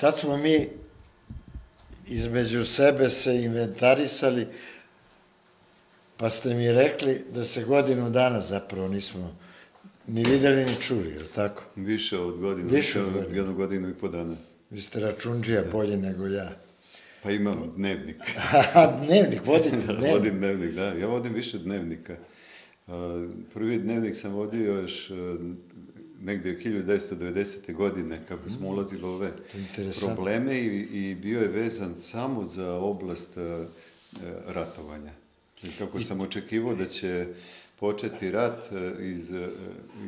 Sad smo mi između sebe se inventarisali, pa ste mi rekli da se godinu dana zapravo nismo ni videli ni čuli, je li tako? Više od godinu, Više od godinu. jednu godinu i po dana. Vi ste računđija bolje nego ja. Pa imam dnevnik. dnevnik, vodite dnevnik. vodim dnevnik, da. Ja vodim više dnevnika. Prvi dnevnik sam vodio još e, negdje 1990. godine, kako smo ulazili u ove probleme i, i bio je vezan samo za oblast e, e, ratovanja. I kako sam očekivao da će početi rat e, iz,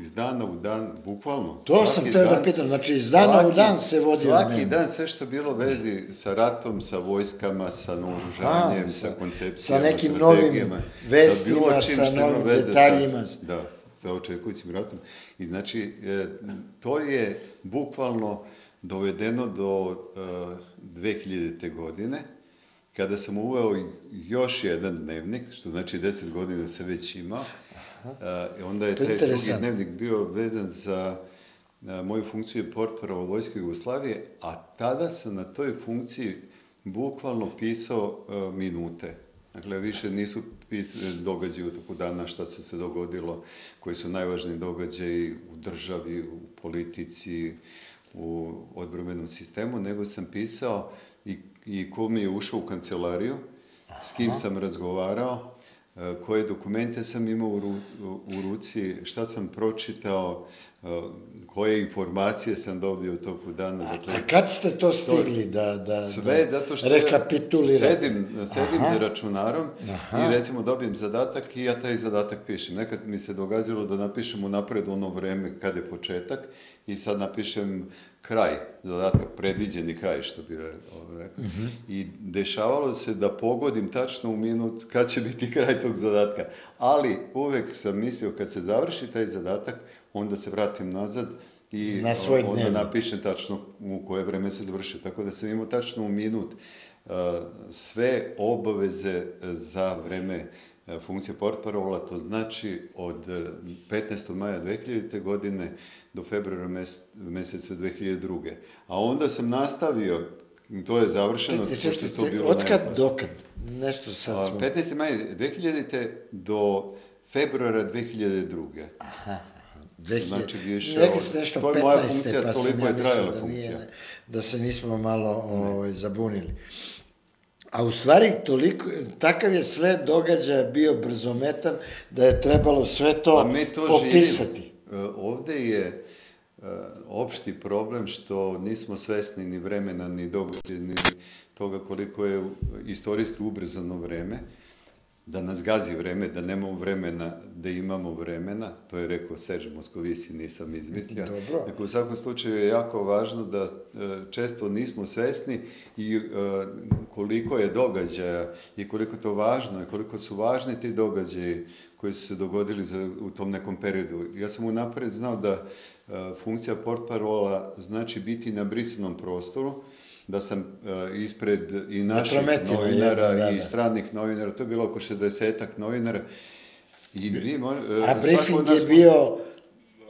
iz dana u dan, bukvalno. To svaki sam teo da pitam, znači iz dana u dan se vodio Svaki dnevnik. dan sve što bilo vezi sa ratom, sa vojskama, sa naoružanjem, sa, sa- koncepcijama, sa nekim novim vestima, sa novim detaljima. Da, sa očekujućim ratom. I znači, e, to je bukvalno dovedeno do e, 2000. godine, kada sam uveo još jedan dnevnik, što znači 10 godina se već imao, e, onda je taj drugi dnevnik bio vezan za na moju funkciju portparol Vojske Jugoslavije, a tada sam na toj funkciji bukvalno pisao e, minute. Dakle, više nisu događaji u toku dana šta se se dogodilo, koji su najvažniji događaji u državi, u politici, u odbrobenom sistemu, nego sam pisao i, i ko mi je ušao u kancelariju, s kim sam razgovarao, e, koje dokumente sam imao u, ru- u ruci, šta sam pročitao, e, koje informacije sam dobio u toku dana. Dakle, A kad ste to stigli da, da, sve da zato što rekapitulirate? sedim, sedim Aha. za računarom Aha. i recimo dobijem zadatak i ja taj zadatak pišem. Nekad mi se događalo da napišem unapred ono vreme kad je početak i sad napišem kraj, zadatak, predviđeni kraj, što bi ovo rekao. Mhm. I dešavalo se da pogodim tačno u minut kad će biti kraj tog zadatka. Ali uvek sam mislio kad se završi taj zadatak, onda se vratim nazad i Na svoj onda dnevnik. napišem tačno u koje vreme se završio. Tako da sam imao tačno u minut uh, sve obaveze za vreme uh, funkcije portparola, to znači od uh, 15. maja 2000. godine do februara mes- meseca 2002. A onda sam nastavio, to je završeno, pošto je to bilo Od kad najvažnije. dokad? Nešto sad smo... 15. maj 2000. do februara 2002. Aha, 2000. Znači, više Rekli ste nešto to 15. je moja funkcija, pa toliko ja je trajala da funkcija. Nije, da se nismo malo ovaj, zabunili. A u stvari, toliko, takav je sled događaja bio brzometan da je trebalo sve to A mi to popisati. živimo. E, Ovde je e, opšti problem što nismo svesni ni vremena, ni događaja, ni toga koliko je istorijski ubrzano vreme, da nas gazi vreme, da nemamo vremena, da imamo vremena, to je rekao Serge Moscovici, nisam izmislio. Dobro. Dakle, u svakom slučaju je jako važno da e, često nismo svesni i e, koliko je događaja i koliko to važno i koliko su važni ti događaji koji su se dogodili za, u tom nekom periodu. Ja sam unapred znao da e, funkcija portparola znači biti na brisanom prostoru, da sam e, ispred i naših novinara jedno, da, i da. stranih novinara, to je bilo oko 60 novinara. I vi, mo- e, A briefing je bio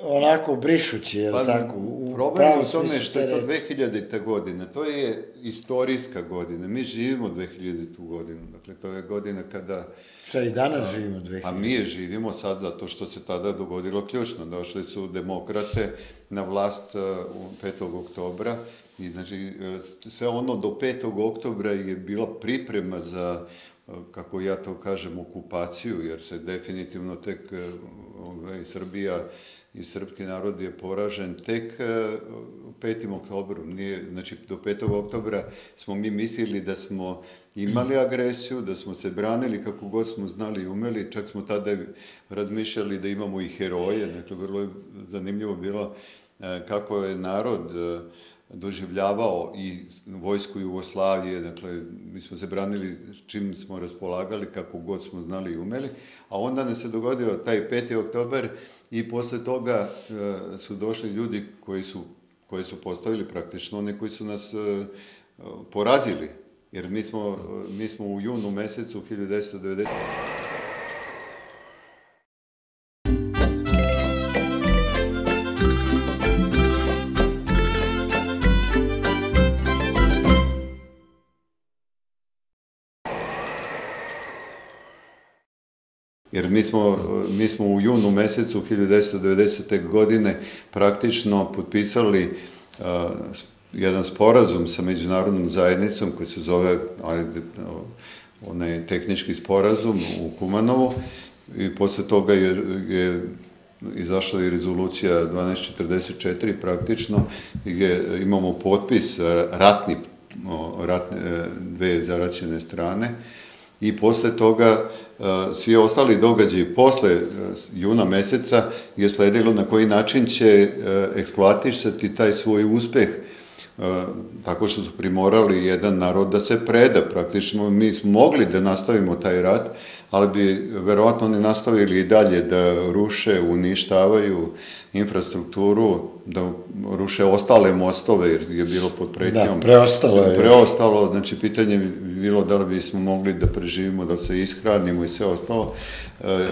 onako brišući, je li pa, tako? U problem je u tome što je to 2000. godina, to je istorijska godina, mi živimo 2000. godinu, dakle to je godina kada, Šta i danas živimo 2000. a mi je živimo sad zato što se tada dogodilo ključno, došli su demokrate na vlast uh, u 5. oktobra i znači uh, sve ono do 5. oktobra je bila priprema za uh, kako ja to kažem, okupaciju, jer se definitivno tek uh, ovaj, Srbija i srpski narod je poražen tek uh, 5. oktobru. Nije, znači, do 5. oktobra smo mi mislili da smo imali agresiju, da smo se branili kako god smo znali i umeli, čak smo tada razmišljali da imamo i heroje, dakle, vrlo je zanimljivo bilo e, kako je narod e, doživljavao i vojsku Jugoslavije, dakle, mi smo se branili čim smo raspolagali, kako god smo znali i umeli, a onda nam se dogodio taj 5. oktober i posle toga e, su došli ljudi koji su, koji su postavili praktično oni koji su nas e, porazili, jer mi smo, mi smo u junu mesecu 1990... Jer mi smo, mi smo u junu mesecu 1990. godine praktično potpisali uh, jedan sporazum sa međunarodnom zajednicom koji se zove ajde, onaj tehnički sporazum u Kumanovu i posle toga je, je izašla i rezolucija 1244 praktično gdje imamo potpis ratni, ratne, dve zaraćene strane i posle toga svi ostali događaji posle juna meseca je sledilo na koji način će eksploatisati taj svoj uspeh tako što su primorali jedan narod da se preda. Praktično mi smo mogli da nastavimo taj rat, ali bi verovatno oni nastavili i dalje da ruše, uništavaju infrastrukturu, da ruše ostale mostove, jer je bilo pod pretnjom. Da, preostalo je. Preostalo, znači pitanje bi bilo da li bismo mogli da preživimo, da se ishranimo i sve ostalo.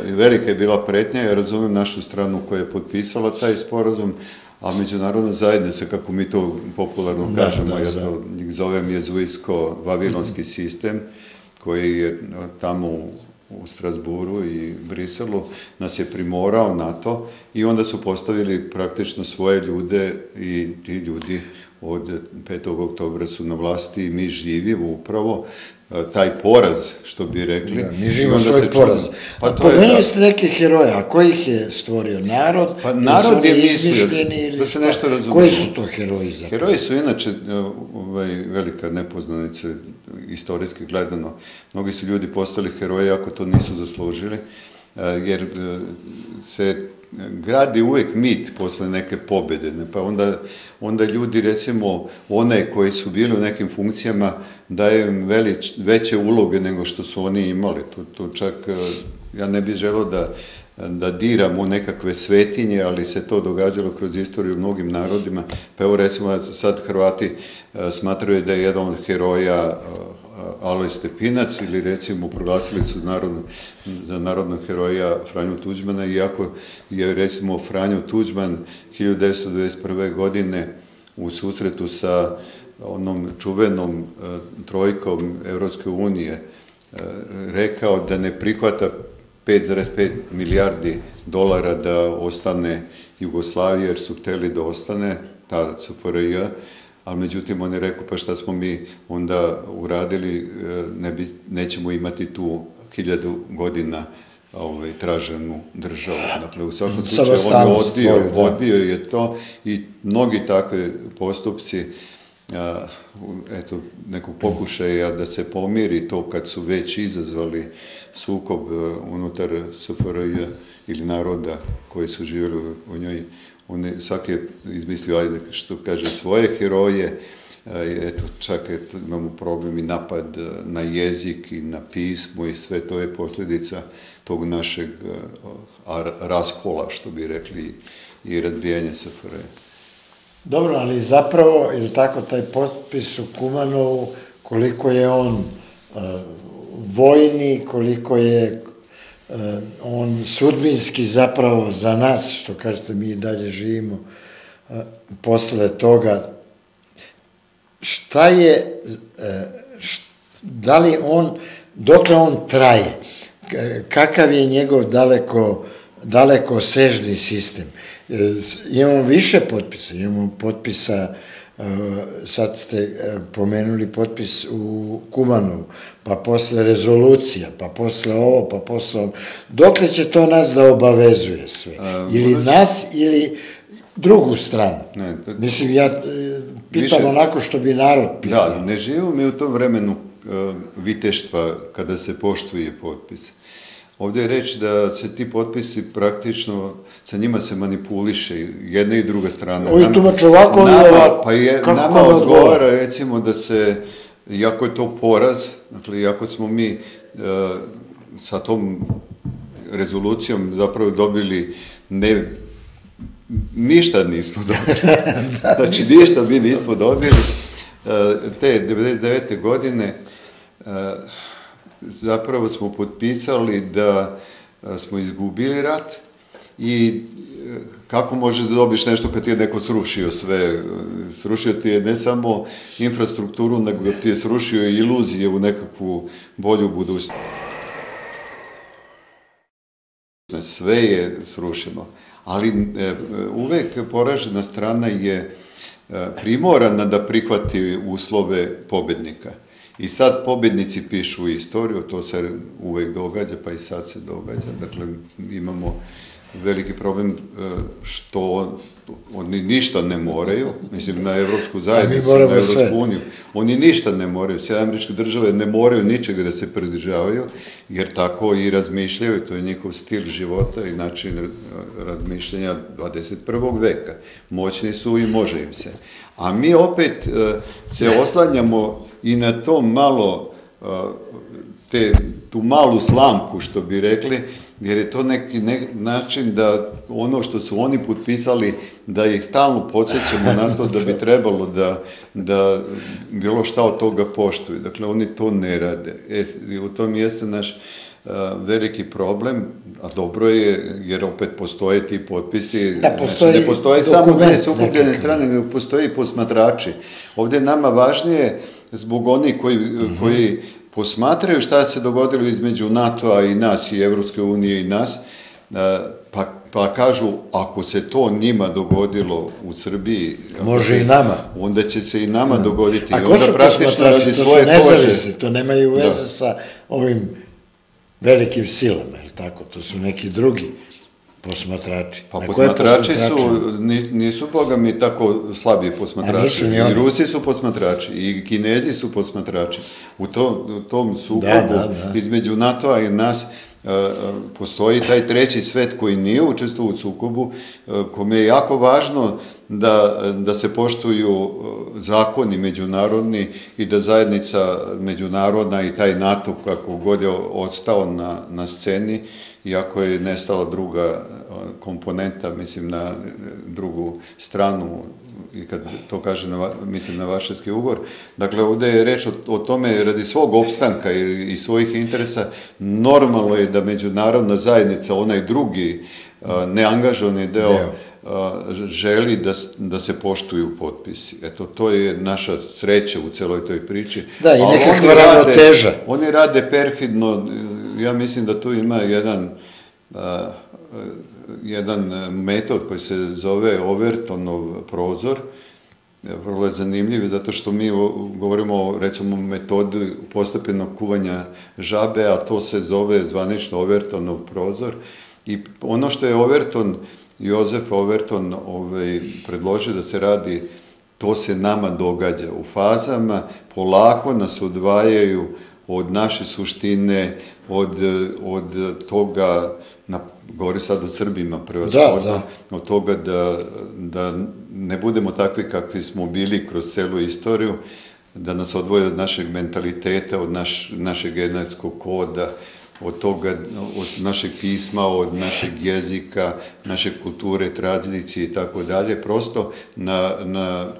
Velika je bila pretnja, ja razumem našu stranu koja je potpisala taj sporazum, a međunarodna zajednica, kako mi to popularno da, kažemo, da, ja to njih zovem jezuitsko-vavilonski sistem, koji je tamo u Strasburu i Briselu, nas je primorao na to i onda su postavili praktično svoje ljude i ti ljudi od 5. oktobra su na vlasti i mi živimo upravo taj poraz, što bi rekli. Da, mi živimo svoj poraz. Pa a pomenuli ste neke heroje, a ko ih je stvorio? Narod? Pa narod je mislio, ili da se nešto razumije. Koji su to heroji za Heroji su inače ovaj, velika nepoznanica, istorijski gledano. Mnogi su ljudi postali heroji ako to nisu zaslužili, jer se gradi uvek mit posle neke pobede, ne? pa onda, onda ljudi, recimo, one koji su bili u nekim funkcijama, daju im velič, veće uloge nego što su oni imali. To, to čak, e, ja ne bih želeo da, da diram u nekakve svetinje, ali se to događalo kroz istoriju mnogim narodima. Pa evo recimo sad Hrvati e, smatraju da je jedan od heroja e, Aloj Stepinac ili recimo proglasili su narodno, za narodnog heroja Franju Tuđmana, iako je recimo Franjo Tuđman 1921. godine u susretu sa onom čuvenom e, trojkom Evropske unije rekao da ne prihvata 5,5 milijardi dolara da ostane Jugoslavija, jer su hteli da ostane ta CFRJ, ali međutim on je rekao pa šta smo mi onda uradili, e, ne bi, nećemo imati tu hiljadu godina ovaj, traženu državu. Dakle, u svakom slučaju on je odbio, da. odbio je to i mnogi takve postupci a, eto, nekog pokušaja da se pomiri to kad su već izazvali sukob e, unutar SFRJ ili naroda koji su živjeli u njoj, on je, svak je izmislio, ajde, što kaže, svoje heroje, eto, čak eto, imamo problem i napad e, na jezik i na pismo i sve to je posljedica tog našeg e, raskola, što bi rekli, i razbijanje SFRJ. Dobro, ali zapravo, ili tako, taj potpis u Kumanovu, koliko je on uh, vojni, koliko je uh, on sudbinski zapravo za nas, što kažete, mi dalje živimo uh, posle toga, šta je, št, da li on, dokle on traje, kakav je njegov daleko, daleko sežni sistem, imamo više potpisa, imamo potpisa, e, sad ste e, pomenuli potpis u Kumanovu, pa posle rezolucija, pa posle ovo, pa posle ovo. Dokle će to nas da obavezuje sve? Ili nas, ili drugu stranu? Ne, to... Mislim, ja e, pitam više... onako što bi narod pitao. Da, ne živimo mi u tom vremenu viteštva kada se poštuje potpis. Ovde je reč da se ti potpisi praktično, sa njima se manipuliše, jedna i druga strana. Ovi tumač ovako ili ovako? Pa je, Kako nama odgovara recimo da se, iako je to poraz, dakle, iako smo mi uh, sa tom rezolucijom zapravo dobili ne ništa nismo dobili. da, znači, ništa mi nismo dobili. Uh, te 99. godine uh, zapravo smo potpisali da smo izgubili rat i e, kako možeš da dobiš nešto kad ti je neko srušio sve? Srušio ti je ne samo infrastrukturu, nego ti je srušio iluzije u nekakvu bolju budućnost. Sve je srušeno. Ali e, uvek poražena strana je e, primorana da prihvati uslove pobednika. I sad pobednici pišu istoriju, to se uvek događa, pa i sad se događa. Dakle, imamo veliki problem e, što oni ništa ne moraju, mislim na Evropsku zajednicu, na Evropsku sve. uniju, oni ništa ne moraju, sve američke države ne moraju ničega da se pridržavaju, jer tako i razmišljaju, to je njihov stil života i način razmišljanja 21. veka. Moćni su i može im se. A mi opet e, se oslanjamo i na to malo, e, te, tu malu slamku, što bi rekli, jer je to neki ne, način da ono što su oni potpisali, da ih stalno podsjećamo na to da bi trebalo da, da bilo šta od toga poštuju. Dakle, oni to ne rade. E, u tom jeste naš a, veliki problem, a dobro je, jer opet postoje ti potpisi. Da, postoji znači, ne postoje samo ne sukupljene strane, nego postoje i posmatrači. Ovde nama važnije zbog onih koji, mm -hmm. koji posmatraju šta se dogodilo između NATO-a i nas i Evropske unije i nas, e, pa, pa kažu, ako se to njima dogodilo u Srbiji... Može i nama. Onda će se i nama da. dogoditi. A ko su posmatrači? To su nezavisni, to nemaju veze da. sa ovim velikim silama, je tako? To su neki drugi posmatrači. Pa posmatrači su, nisu boga mi tako slabi posmatrači. I Rusi su posmatrači, i Kinezi su posmatrači. U, to, u tom sukobu da, da, da. između NATO-a i nas e, e, postoji taj treći svet koji nije učestvovao u sukobu, e, kome je jako važno da, da se poštuju zakoni međunarodni i da zajednica međunarodna i taj NATO kako god je ostao na, na sceni, iako je nestala druga komponenta, mislim, na drugu stranu, i kad to kaže, na, mislim, na vašarski ugor. Dakle, ovde je reč o, o tome, radi svog opstanka i, i svojih interesa, normalno je da međunarodna zajednica, onaj drugi, neangažovani deo, deo želi da, da se poštuju potpisi. Eto, to je naša sreća u celoj toj priči. Da, i nekakva ravnoteža. Oni rade perfidno, ja mislim da tu ima jedan a, jedan metod koji se zove Overtonov prozor, vrlo je zanimljiv zato što mi govorimo o recimo metodi postepenog kuvanja žabe, a to se zove zvanično Overtonov prozor i ono što je Overton Jozef Overton ovaj, predložio da se radi to se nama događa u fazama, polako nas odvajaju od naše suštine, od, od toga, na, govori sad o Srbima prevashodno, da, da. od toga da, da ne budemo takvi kakvi smo bili kroz celu istoriju, da nas odvoje od našeg mentaliteta, od naš, našeg genetskog koda, od toga, od našeg pisma, od našeg jezika, naše kulture, tradicije i tako dalje, prosto na, na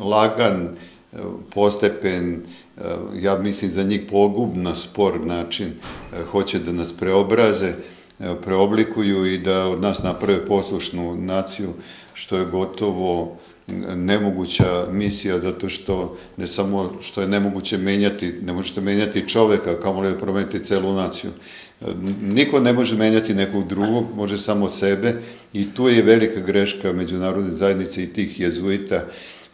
lagan, postepen, ja mislim za njih pogubno spor način, hoće da nas preobraze, preoblikuju i da od nas naprave poslušnu naciju, što je gotovo nemoguća misija, zato što ne samo što je nemoguće menjati, ne možete menjati čoveka, kamo li da promeniti celu naciju. Niko ne može menjati nekog drugog, može samo sebe i tu je velika greška međunarodne zajednice i tih jezuita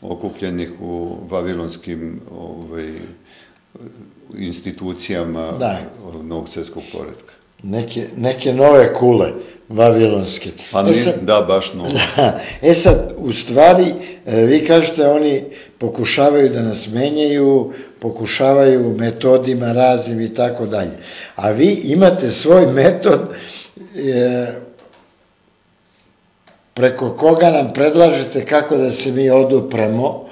okupljenih u vavilonskim ovaj, institucijama da. novog svetskog poredka neke, neke nove kule vavilonske. Pa e nije, e sad, da, baš nove. Da, e sad, u stvari, e, vi kažete, oni pokušavaju da nas menjaju, pokušavaju metodima raznim i tako dalje. A vi imate svoj metod e, preko koga nam predlažete kako da se mi odupremo,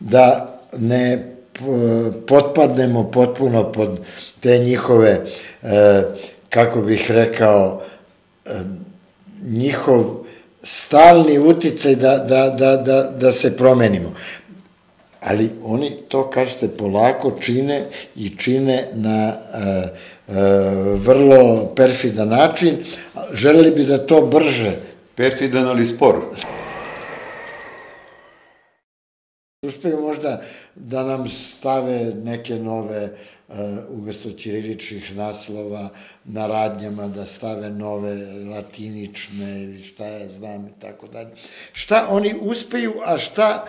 da ne potpadnemo potpuno pod te njihove e, kako bih rekao, njihov stalni uticaj da, da, da, da, da se promenimo. Ali oni to, kažete, polako čine i čine na e, e, vrlo perfidan način. Želeli bi da to brže... Perfidan, ali spor. Uspeju možda da nam stave neke nove, umesto ćiriličnih naslova, na radnjama da stave nove latinične ili šta ja znam i tako dalje. Šta oni uspeju, a šta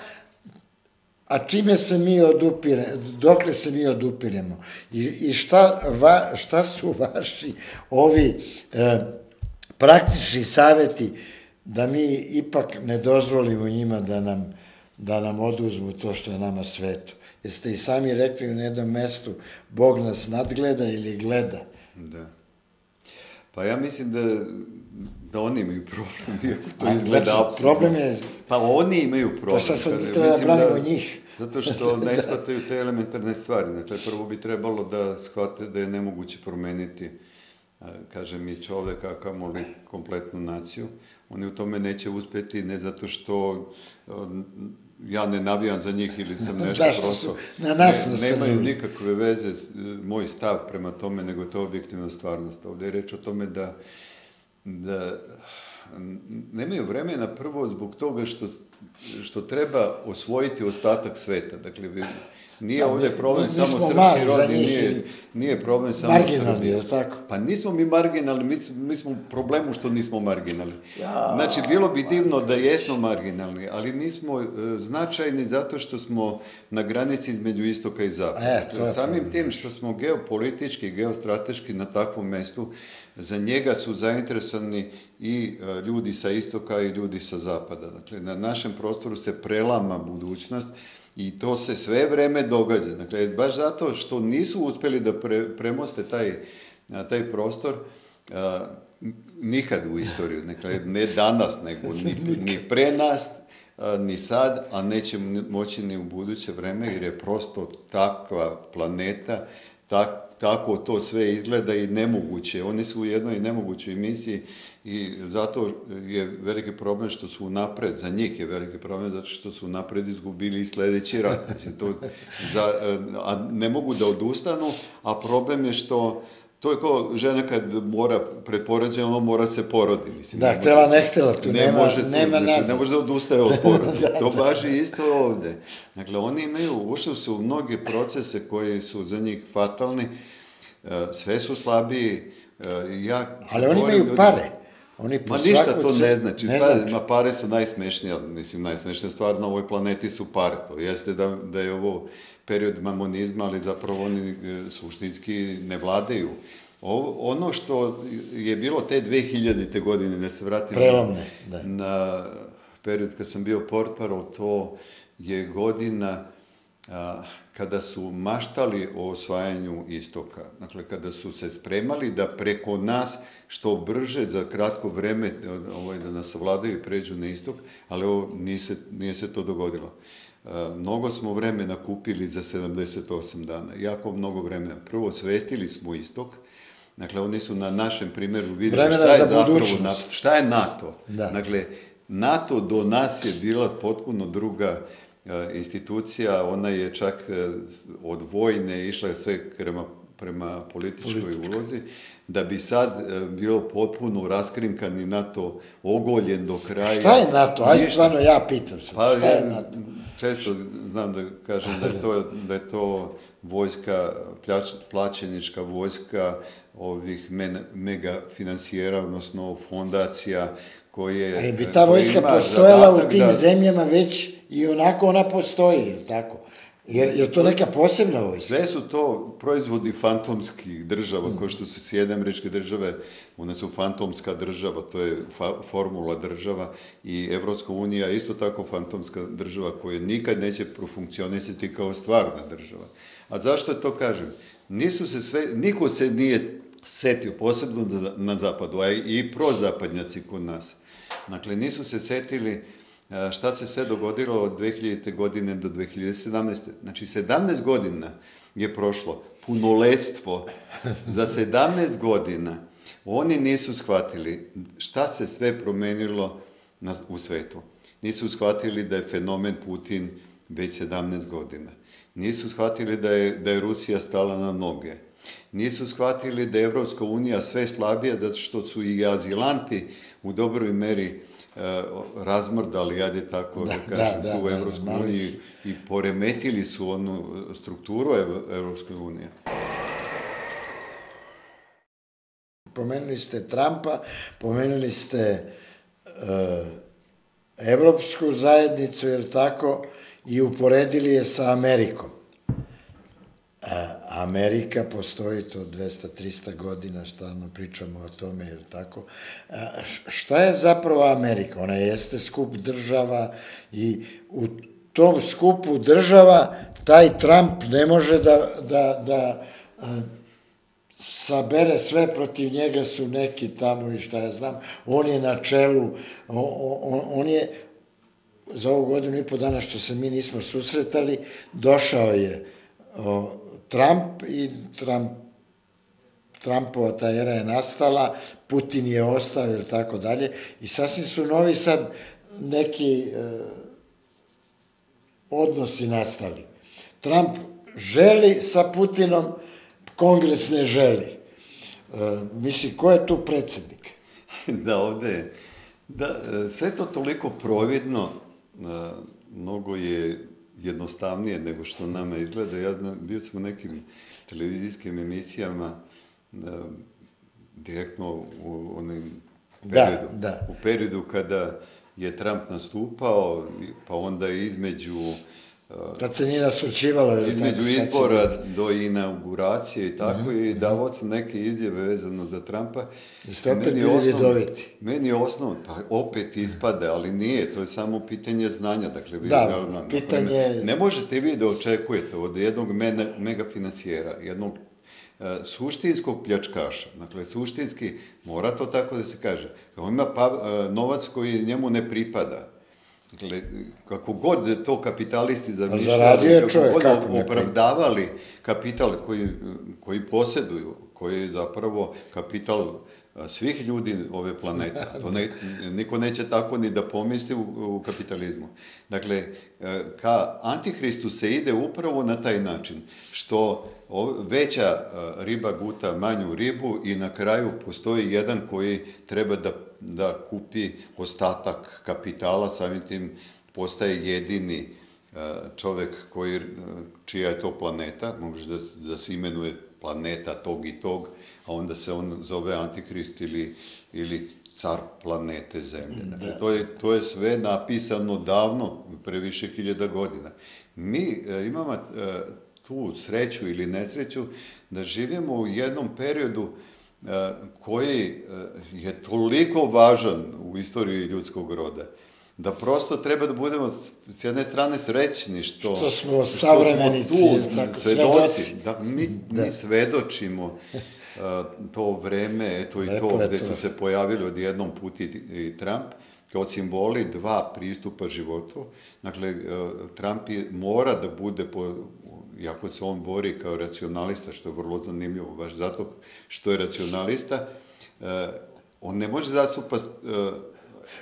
a čime se mi odupire, dokle se mi odupiremo i, i šta, va, šta su vaši ovi e, praktični saveti da mi ipak ne dozvolimo njima da nam, da nam oduzmu to što je nama sveto. Jeste i sami rekli u jednom mestu, Bog nas nadgleda ili gleda. Da. Pa ja mislim da, da oni imaju problem, iako to A, izgleda znači, problem je- Pa oni imaju problem. Pa šta sad mi Kada- treba da mislim branimo njih? Zato što ne shvataju te elementarne stvari. Dakle, prvo bi trebalo da shvate da je nemoguće promeniti kažem i čoveka, kamoli kompletnu naciju. Oni u tome neće uspeti ne zato što ja ne navijam za njih ili sam nešto Da, prosto. su na nas ne, nasrnuli. nemaju nikakve veze, e, moj stav prema tome, nego je to objektivna stvarnost. Ovde je reč o tome da, da nemaju vremena prvo zbog toga što, što treba osvojiti ostatak sveta. Dakle, vi- nije Da, ovde mi- problem mi samo srpski rod, nije, nije problem samo marginalni, je tako? Pa nismo mi marginalni, mi, mi smo u problemu što nismo marginalni. Ja, znači, bilo bi divno da jesmo marginalni, ali mi smo e, značajni zato što smo na granici između istoka i zapada. E, to je Samim problem. tim što smo geopolitički, geostrateški na takvom mestu, za njega su zainteresovani i e, ljudi sa istoka i ljudi sa zapada. Dakle, na našem prostoru se prelama budućnost i to se sve vreme događa. Dakle, baš zato što nisu uspeli da pre, premoste taj, taj prostor, a, nikad u istoriju, dakle, ne danas, nego ni, ni pre nas, a, ni sad, a neće moći ni u buduće vreme, jer je prosto takva planeta, tak, tako to sve izgleda i nemoguće. Oni su u jednoj nemogućoj misiji i zato je veliki problem što su napred, za njih je veliki problem zato što su napred izgubili i sledeći rat. To, za, a ne mogu da odustanu, a problem je što To je kao žena kad mora pred porođajem, ona mora se porodi. Mislim, Da, može- ne htela, tu ne nema- može tu, nema dakle. Ne može da odustaje od poroda. to važi isto ovde. Dakle, oni imaju, ušli su u mnoge procese koji su za njih fatalni, e, sve su slabiji. e, Ja, Ali oni imaju pare. Oni po Ma ništa to ne znači. Ne znači. Ma pare su najsmešnije, mislim, najsmešnija stvar na ovoj planeti su pare. To jeste da, da je ovo period mamonizma, ali zapravo oni e, suštinski ne vladaju. Ovo, ono što je bilo te 2000. godine, da se vratim Prelomne, da. na period kad sam bio portparol, to je godina kada su maštali o osvajanju istoka. Dakle, kada su se spremali da preko nas što brže za kratko vreme ovaj, da nas ovladaju i pređu na istok, ali ovo nije se, nije se to dogodilo. Mnogo smo vremena kupili za 78 dana, jako mnogo vremena. Prvo, svestili smo istok, Dakle, oni su na našem primjeru vidjeli Vremena šta je za zapravo. NATO. Šta je NATO? Da. Dakle, NATO do nas je bila potpuno druga institucija, ona je čak e, od vojne išla sve prema, prema političkoj ulozi, da bi sad e, bio potpuno raskrinkan i NATO ogoljen do kraja. Šta je NATO? Ajde, Ništa. stvarno, ja pitam se. Pa šta je NATO? često znam da kažem da je to, da je to vojska, pljač, plaćenička vojska ovih men, mega finansijera, odnosno fondacija koje... Ali bi ta vojska postojala u tim da- zemljama već i onako ona postoji, ili tako? Jer, jer to neka posebna vojska. Sve su to proizvodi fantomskih država, kao što su Sjedne američke države, one su fantomska država, to je fa formula država i Evropska unija je isto tako fantomska država koja nikad neće profunkcionisati kao stvarna država. A zašto to kažem? Nisu se sve, niko se nije setio, posebno na- na zapadu, a i prozapadnjaci kod nas. Dakle, nisu se setili a, šta se sve dogodilo od 2000. godine do 2017. Znači, 17 godina je prošlo, punoletstvo. Za 17 godina oni nisu shvatili šta se sve promenilo na, u svetu. Nisu shvatili da je fenomen Putin već 17 godina. Nisu shvatili da je, da je Rusija stala na noge. Nisu shvatili da je Evropska unija sve slabija zato što su i azilanti u dobroj meri e, razmrdali, ajde tako da, Da, kažem, da, da, da, Evropsku malo uniju ih- i poremetili su onu strukturu Ev- Evropske unije. Pomenuli ste Trumpa, pomenuli ste e, Evropsku zajednicu, jer tako, i uporedili je sa Amerikom. Amerika postoji to 200-300 godina, stalno pričamo o tome, jer tako. Šta je zapravo Amerika? Ona jeste skup država i u tom skupu država taj Trump ne može da, da, da sabere sve protiv njega su neki tamo i šta ja znam, on je na čelu, on, on je za ovu godinu i po dana što se mi nismo susretali, došao je o, Trump i Trump Trumpova ta era je nastala, Putin je ostao ili tako dalje i sasvim su novi sad neki e, odnosi nastali. Trump želi sa Putinom, kongres ne želi. E, misli, ko je tu predsednik? da ovde, da, e, sve to toliko providno, e, mnogo je jednostavnije nego što nama izgleda. Ja bio sam u nekim televizijskim emisijama e, direktno u onim Da, periodu, da. u periodu kada je Trump nastupao, pa onda između Kad se nije naslučivalo, ili između izbora do inauguracije i tako i davao sam neke izjave vezano za Trumpa. Jeste opet Meni osnov-. Meni je osnovno, pa opet ispada, ali nije, to je samo pitanje znanja. Dakle, vi, Da, na- na- pitanje- Ne možete vi da očekujete od jednog mene, mega finansijera, jednog e, suštinskog pljačkaša, dakle, suštinski, mora to tako da se kaže, on ima pa, e, novac koji njemu ne pripada. Dakle, kako god to kapitalisti zamišljali, kako čovjek, god kako opravdavali kapital koji, koji posjeduju, koji je zapravo kapital svih ljudi ove planete. To ne, niko neće tako ni da pomisli u, u kapitalizmu. Dakle, e, ka Antihristu se ide upravo na taj način, što veća a, riba guta manju ribu i na kraju postoji jedan koji treba da, da kupi ostatak kapitala, samim tim postaje jedini e, čovek koji, e, čija je to planeta, može da, da se imenuje planeta tog i tog, a onda se on zove Antihrist ili, ili car planete Zemlje. Dakle, to, je, to je sve napisano davno, pre više hiljada godina. Mi e, imamo e, tu sreću ili nesreću da živimo u jednom periodu e, koji e, je toliko važan u istoriji ljudskog roda, da prosto treba da budemo s jedne strane srećni što, Što smo savremenici, smo jer tako, svedoci, svedoci. da mi, mi svedočimo a, to vreme, eto i Lepo to gde to. su se pojavili odjednom Putin i Trump, kao simboli dva pristupa životu. Dakle, a, Trump je, mora da bude, po, iako se on bori kao racionalista, što je vrlo zanimljivo, baš zato što je racionalista, a, on ne može zastupa a,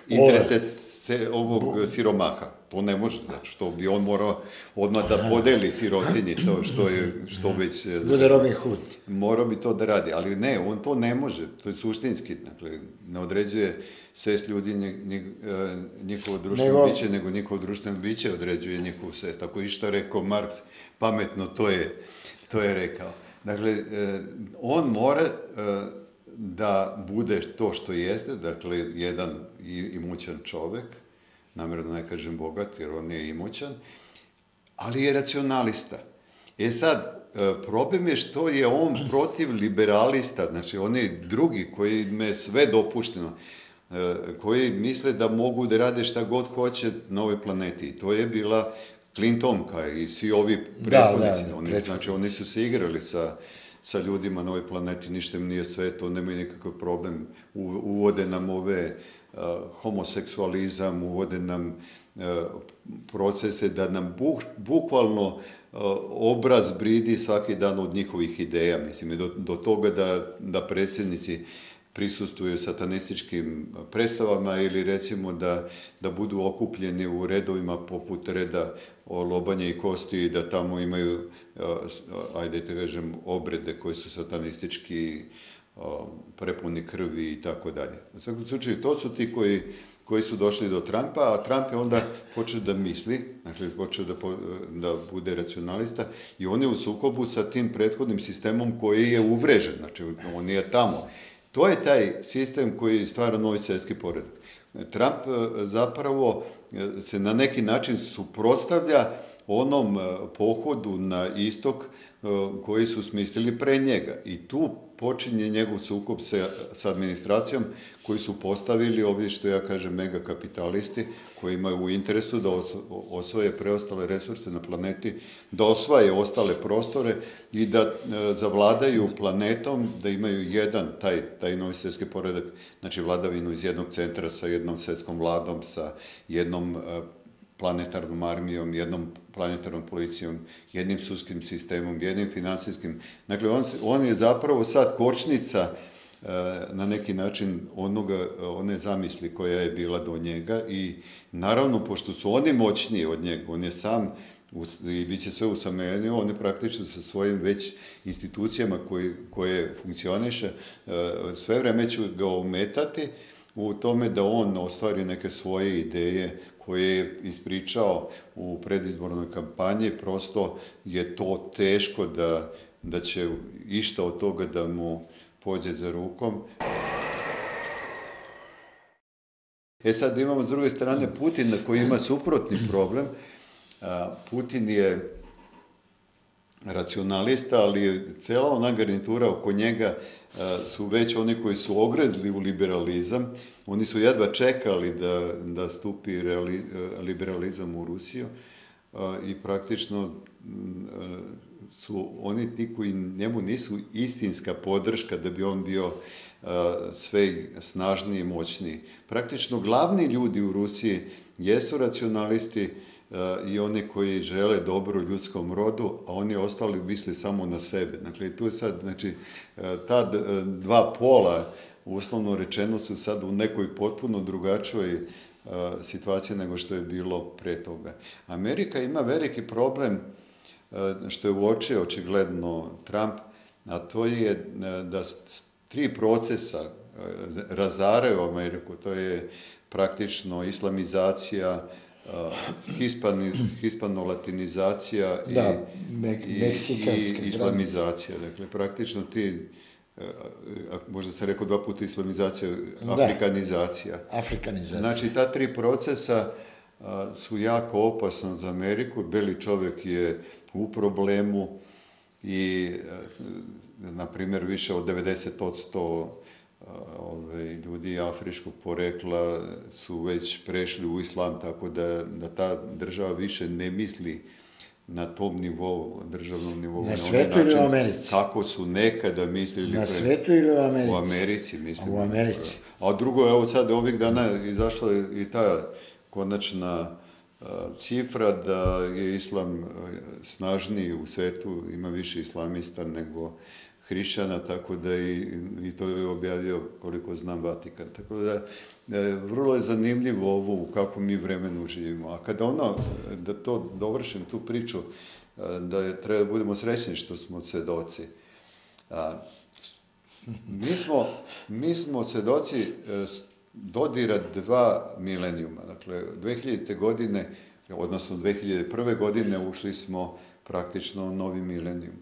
interese se, ovog siromaha. To ne može, zato što bi on morao odmah da podeli sirotinji to što je, što već... e, Bude Robin Hood. Morao bi to da radi, ali ne, on to ne može, to je suštinski, dakle, ne određuje svest ljudi e, njihovo društveno Nego- biće, nego njihovo društveno biće određuje njihov sve. Tako i što rekao Marks, pametno to je, to je rekao. Dakle, e, on mora da bude to što jeste, dakle, jedan i- imućan čovek, namjerno ne kažem bogat, jer on je imućan, ali je racionalista. E sad, e, problem je što je on protiv liberalista, znači oni drugi koji me sve dopušteno, e, koji misle da mogu da rade šta god hoće na ovoj planeti. I to je bila Clintonka i svi ovi Da, prethodnici. da, oni, prethodnici. znači, oni su se igrali sa, sa ljudima na ovoj planeti, ništa im nije sveto, nemaju nikakav problem. U, uvode nam ove homoseksualizam, uvode nam uh, procese da nam buk, bukvalno uh, obraz bridi svaki dan od njihovih ideja, mislim, do, do toga da, da predsjednici prisustuju satanističkim predstavama ili recimo da, da budu okupljeni u redovima poput reda o lobanje i kosti i da tamo imaju, ajde da kažem, obrede koji su satanistički o, prepuni krvi i tako dalje. U svakom slučaju, to su ti koji, koji su došli do Trumpa, a Trump je onda počeo da misli, dakle, počeo da, po, da bude racionalista i on je u sukobu sa tim prethodnim sistemom koji je uvrežen, znači on je tamo. To je taj sistem koji stvara novi svjetski poredak. Trump e, zapravo e, se na neki način suprotstavlja onom e, pohodu na istok koji su smislili pre njega. I tu počinje njegov sukob sa, sa administracijom koji su postavili ovi, što ja kažem, mega kapitalisti koji imaju u interesu da osvoje preostale resurse na planeti, da osvaje ostale prostore i da e, zavladaju planetom, da imaju jedan, taj, taj novi svjetski poredak, znači vladavinu iz jednog centra sa jednom svjetskom vladom, sa jednom e, planetarnom armijom, jednom planetarnom policijom, jednim sudskim sistemom, jednim finansijskim. Dakle, on, on je zapravo sad kočnica e, na neki način onoga, one zamisli koja je bila do njega i naravno, pošto su oni moćniji od njega, on je sam i bit će sve usamenio, on je praktično sa svojim već institucijama koji, koje funkcioniše, e, sve vreme ću ga ometati u tome da on ostvari neke svoje ideje koje je ispričao u predizbornoj kampanji, prosto je to teško da, da će išta od toga da mu pođe za rukom. E sad imamo s druge strane Putina koji ima suprotni problem. Putin je racionalista, ali cela ona garnitura oko njega su već oni koji su ogrezli u liberalizam, oni su jedva čekali da, da stupi reali, liberalizam u Rusiju i praktično su oni ti koji njemu nisu istinska podrška da bi on bio sve snažniji i moćniji. Praktično glavni ljudi u Rusiji jesu racionalisti, i oni koji žele dobro ljudskom rodu, a oni ostali misli samo na sebe. Dakle, tu je sad, znači, ta dva pola, uslovno rečeno, su sad u nekoj potpuno drugačoj situaciji nego što je bilo pre toga. Amerika ima veliki problem, što je uočio očigledno Trump, a to je da tri procesa razaraju Ameriku. To je praktično islamizacija, hispani, hispano-latinizacija i, da, mek, i, i islamizacija. Dakle, praktično ti, možda se rekao dva puta islamizacija, da. afrikanizacija. Da, afrikanizacija. Znači, ta tri procesa su jako opasna za Ameriku. Beli čovjek je u problemu i, na primjer, više od 90% ove, ljudi afriškog porekla su već prešli u islam, tako da, da ta država više ne misli na tom nivou, državnom nivou. Na svetu ili u Americi? Kako su nekada mislili. Na svetu ili u Americi? U Americi, mislim. u Americi. A drugo, evo sad ovih dana izašla i ta konačna cifra da je islam snažniji u svetu, ima više islamista nego hrišćana, tako da i, i to je objavio, koliko znam, Vatikan. Tako da, e, vrlo je zanimljivo ovo u kakvom mi vremenu živimo. A kada ono, da to dovršim tu priču, e, da je, treba da budemo srećni što smo svedoci. A, mi smo, mi smo svedoci e, dodira dva milenijuma. Dakle, 2000. godine, odnosno 2001. godine ušli smo praktično u novi milenijum.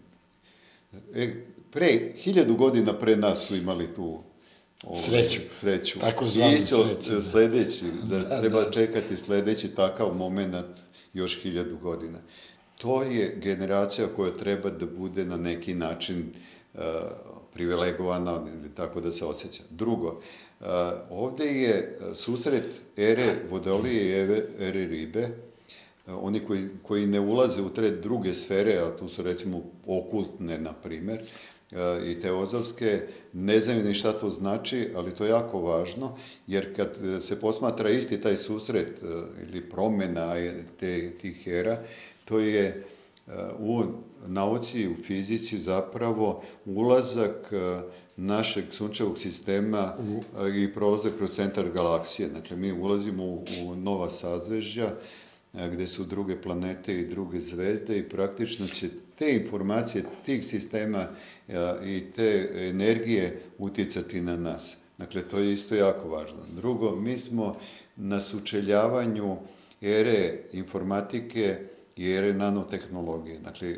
E, pre, hiljadu godina pre nas su imali tu ovaj, sreću. sreću. Tako zvanu sreću. Da. Sledeći, da, da treba da. čekati sledeći takav moment još hiljadu godina. To je generacija koja treba da bude na neki način uh, privilegovana ili tako da se osjeća. Drugo, uh, ovde je susret ere vodolije i ere, ere ribe, oni koji, koji ne ulaze u te druge sfere, a tu su recimo okultne, na primer, i teozovske, ne znaju ni šta to znači, ali to je jako važno, jer kad se posmatra isti taj susret ili promena te, tih hera, to je u nauci, u fizici zapravo ulazak našeg sunčevog sistema i prolazak kroz centar galaksije. Dakle, mi ulazimo u, u nova sazvežđa, gde su druge planete i druge zvezde i praktično će te informacije, tih sistema i te energije utjecati na nas. Dakle, to je isto jako važno. Drugo, mi smo na sučeljavanju ere informatike i ere nanotehnologije. Dakle,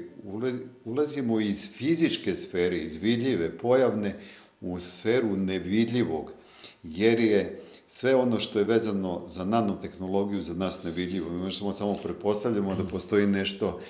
ulazimo iz fizičke sfere, iz vidljive, pojavne, u sferu nevidljivog, jer je sve ono što je vezano za nanotehnologiju za nas nevidljivo. Mi možemo samo prepostavljamo da postoji nešto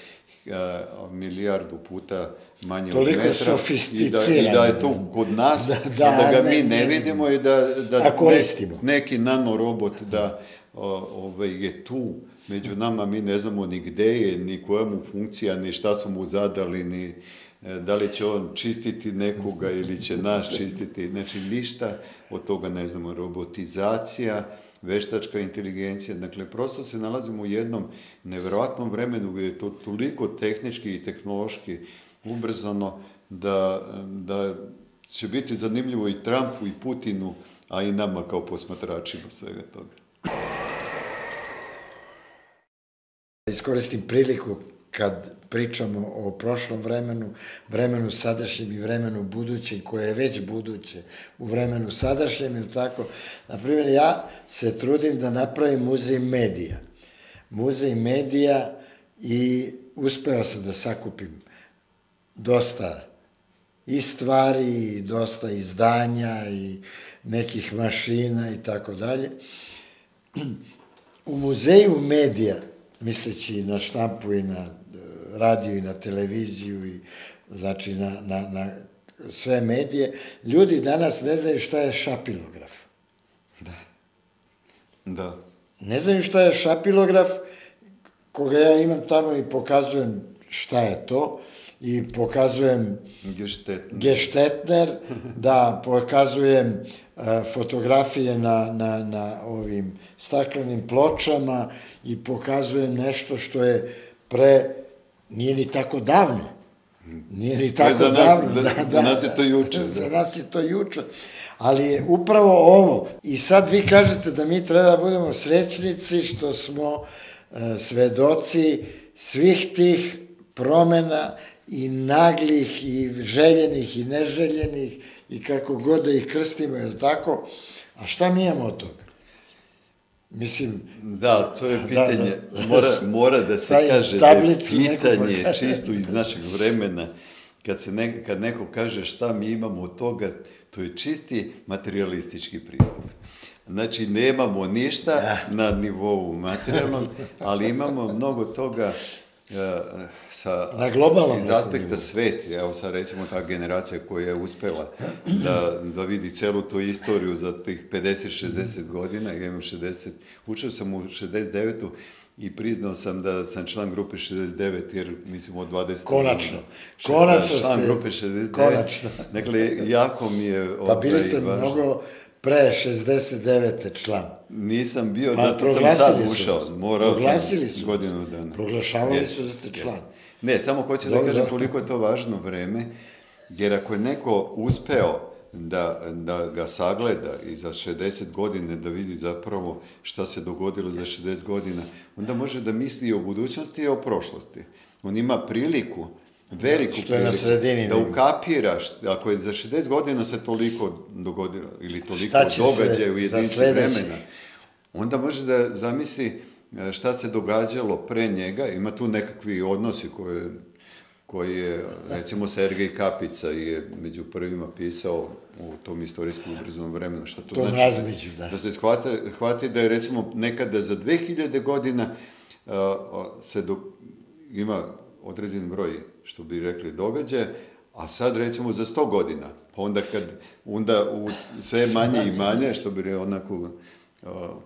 uh, milijardu puta manje Toliko od metra i da, i da je tu kod nas, da, da, da ga mi ne, vidimo i da, da ne, neki nanorobot da ovaj, je tu. Među nama, mi ne znamo ni gde je, ni koja mu funkcija, ni šta su mu zadali, ni da li će on čistiti nekoga ili će nas čistiti, znači ništa od toga ne znamo, robotizacija, veštačka inteligencija, dakle prosto se nalazimo u jednom nevjerojatnom vremenu gdje je to toliko tehnički i tehnološki ubrzano da, da će biti zanimljivo i Trumpu i Putinu, a i nama kao posmatračima svega toga. Iskoristim priliku kad pričamo o prošlom vremenu, vremenu sadašnjem i vremenu budućem, koje je već buduće u vremenu sadašnjem, ili tako. Naprimjer, ja se trudim da napravim muzej medija. Muzej medija i uspeo sam da sakupim dosta i stvari, i dosta izdanja, i nekih mašina i tako dalje. U muzeju medija, misleći na štampu i na radio i na televiziju i znači na, na, na sve medije, ljudi danas ne znaju šta je šapilograf. Da. Da. Ne znaju šta je šapilograf, koga ja imam tamo i pokazujem šta je to i pokazujem Geštetner, geštetner da pokazujem uh, fotografije na, na, na ovim staklenim pločama i pokazujem nešto što je pre nije ni tako davno. Nije ni tako za nas, davno. Da, da, da, nas je to juče. Da. Za nas je to juče. Ali je upravo ovo. I sad vi kažete da mi treba da budemo srećnici što smo uh, svedoci svih tih promena i naglih i željenih i neželjenih i kako god da ih krstimo, je tako? A šta mi imamo od toga? Mislim... Da, to je pitanje, da, da, mora, mora da se kaže da je pitanje čisto iz našeg vremena, kad, se ne, kad neko kaže šta mi imamo od toga, to je čisti materialistički pristup. Znači, nemamo ništa ja. na nivou materijalnom, ali imamo mnogo toga sa, na globalnom iz aspekta sveti, evo sad recimo ta generacija koja je uspela da, da vidi celu tu istoriju za tih 50-60 godina, ja imam 60, učio sam u 69 i priznao sam da sam član grupe 69, jer mislim od 20. Konačno. Konačno član ste. grupe 69. Konačno. Dakle, jako mi je... Pa bili ste ovaj, mnogo pre 69. član. Nisam bio, pa, zato sam sad ušao. Morao proglasili sam su godinu dana. Proglašavali yes, su da ste član. Yes. Ne, samo hoću da kažem koliko je to važno vreme, jer ako je neko uspeo da, da ga sagleda i za 60 godine da vidi zapravo šta se dogodilo za 60 godina, onda može da misli i o budućnosti i o prošlosti. On ima priliku veliku što je na sredini. Da ukapiraš, ako je za 60 godina se toliko dogodilo, ili toliko događaja u jedinici vremena, onda može da zamisli e, šta se događalo pre njega, ima tu nekakvi odnosi koje koji je, recimo, Sergej Kapica je među prvima pisao u tom istorijskom ubrznom vremenu. Šta to, to znači? razmeđu, da. Da se shvati, hvati da je, recimo, nekada za 2000 godina uh, se do, ima određen broj, što bi rekli, događaje, a sad recimo za 100 godina, pa onda kad, onda u sve manje i manje, što bi rekli onako,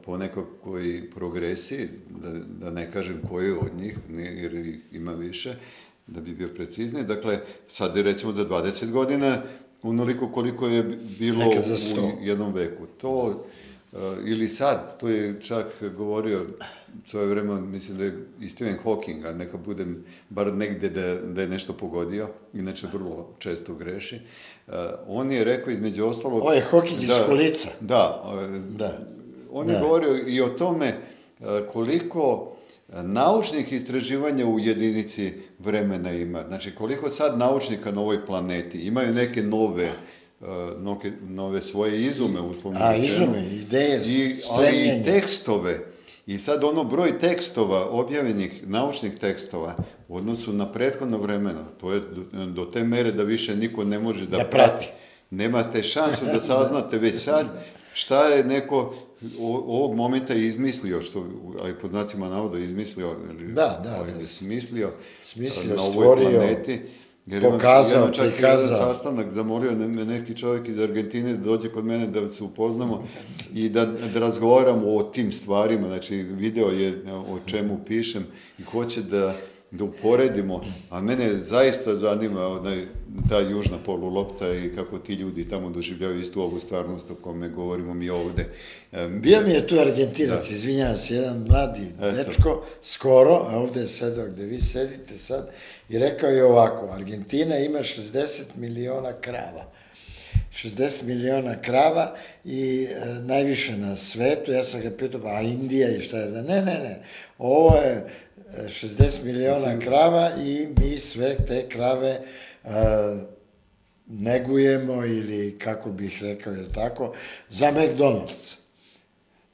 po nekakvoj progresiji, da, da ne kažem koji od njih, jer ih ima više, da bi bio precizniji. Dakle, sad je recimo za 20 godina onoliko koliko je bilo u jednom veku. To ili sad, to je čak govorio svoje vreme, mislim da je i Stephen Hawking, a neka budem bar negde da, da je nešto pogodio, inače vrlo često greši. Uh, on je rekao između ostalog... Ovo je Hawking da, iz kolica. Da, uh, da. On da. je govorio i o tome uh, koliko naučnih istraživanja u jedinici vremena ima. Znači, koliko sad naučnika na ovoj planeti imaju neke nove noke- nove svoje izume, uslovno A, rečeno. izume, ideje, I, ali i tekstove. I sad ono broj tekstova, objavljenih naučnih tekstova u odnosu na prethodno vremena, to je do, do te mere da više niko ne može da, Da prati. Nemate šansu da saznate već sad šta je neko ovog momenta izmislio, što, ali pod znacima navoda izmislio, Da, da, ali da. smislio, Smislio, na ovoj stvorio, planeti. Jer pokazao, imam čak prikazao. jedan sastanak, zamolio me neki čovjek iz Argentine da dođe kod mene da se upoznamo i da, da razgovaramo o tim stvarima, znači video je o čemu pišem i hoće da, da uporedimo, a mene zaista zanima onaj, ta južna polulopta i kako ti ljudi tamo doživljavaju istu ovu stvarnost o kome govorimo mi ovde. Em, Bio mi je tu Argentinac, izvinjavam se, jedan mladi Eto. dečko, skoro, a ovde je sedao gde vi sedite sad, i rekao je ovako, Argentina ima 60 miliona krava. 60 miliona krava i e, najviše na svetu, ja sam ga pitao, a Indija i šta je da, ne, ne, ne, ovo je 60 miliona krava i mi sve te krave e, negujemo ili kako bih rekao, je tako, za McDonald's.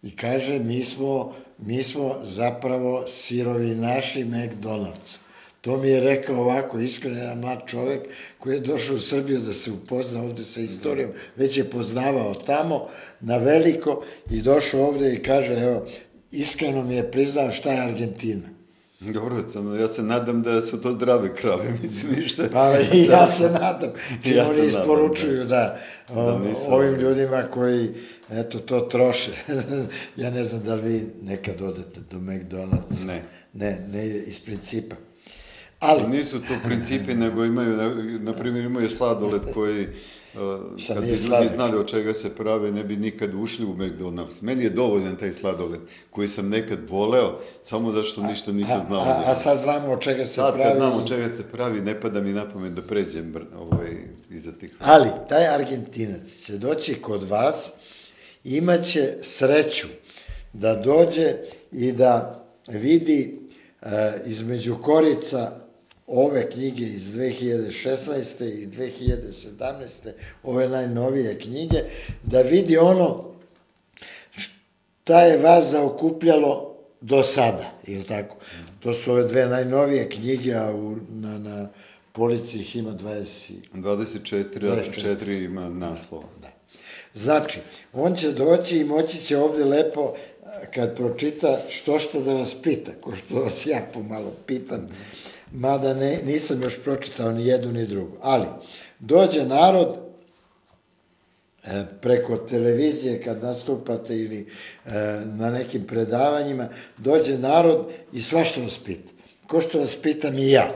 I kaže, mi smo, mi smo zapravo sirovinaši McDonald's. To mi je rekao ovako, iskreno, jedan mlad čovek koji je došao u Srbiju da se upozna ovde sa istorijom, već je poznavao tamo na veliko i došao ovde i kaže, evo, iskreno mi je priznao šta je Argentina. Dobro, samo ja se nadam da su to zdrave krave, mislim, ništa. Pa i ja se nadam, čim Ja oni nadam, isporučuju da, o, Da nisu, ovim da. ljudima koji eto to troše. ja ne znam da li vi nekad odete do McDonald's. Ne. Ne, ne iz principa. Ali, Nisu to principi, nego imaju, na, na primjer, imaju sladoled koji, kad bi ljudi znali od čega se prave, ne bi nikad ušli u McDonald's. Meni je dovoljan taj sladoled koji sam nekad voleo, samo zašto ništa nisam znao. a, a sad znamo od čega se Sad pravi. kad znam od čega se pravi, ne pada mi na pamet da pređem ovaj, iza tih. Ali, taj Argentinac će doći kod vas, imaće sreću da dođe i da vidi e, između korica ove knjige iz 2016. i 2017. ove najnovije knjige, da vidi ono šta je vas zaokupljalo do sada, ili tako? To su ove dve najnovije knjige, a u, na, na polici ih ima 20 24, a 24. 4 ima naslova. Da. Znači, on će doći i moći će ovde lepo, kad pročita, što što da vas pita, ko što vas ja pomalo pitam, mada ne, nisam još pročitao ni jednu ni drugu. Ali, dođe narod, e, preko televizije kad nastupate ili e, na nekim predavanjima, dođe narod i svašta vas pita. Ko što vas pitam i ja.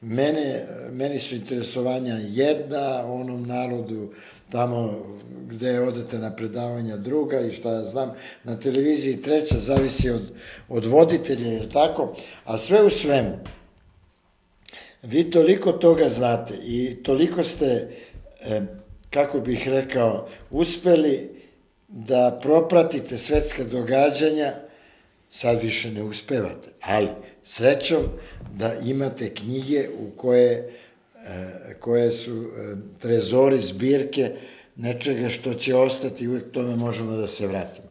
Mene, meni su interesovanja jedna, onom narodu tamo gde odete na predavanja druga i šta ja znam, na televiziji treća, zavisi od, od voditelja, je tako? A sve u svemu, vi toliko toga znate i toliko ste, e, kako bih rekao, uspeli da propratite svetska događanja, sad više ne uspevate, ali srećom da imate knjige u koje, e, koje su e, trezori, zbirke, nečega što će ostati, uvek tome možemo da se vratimo.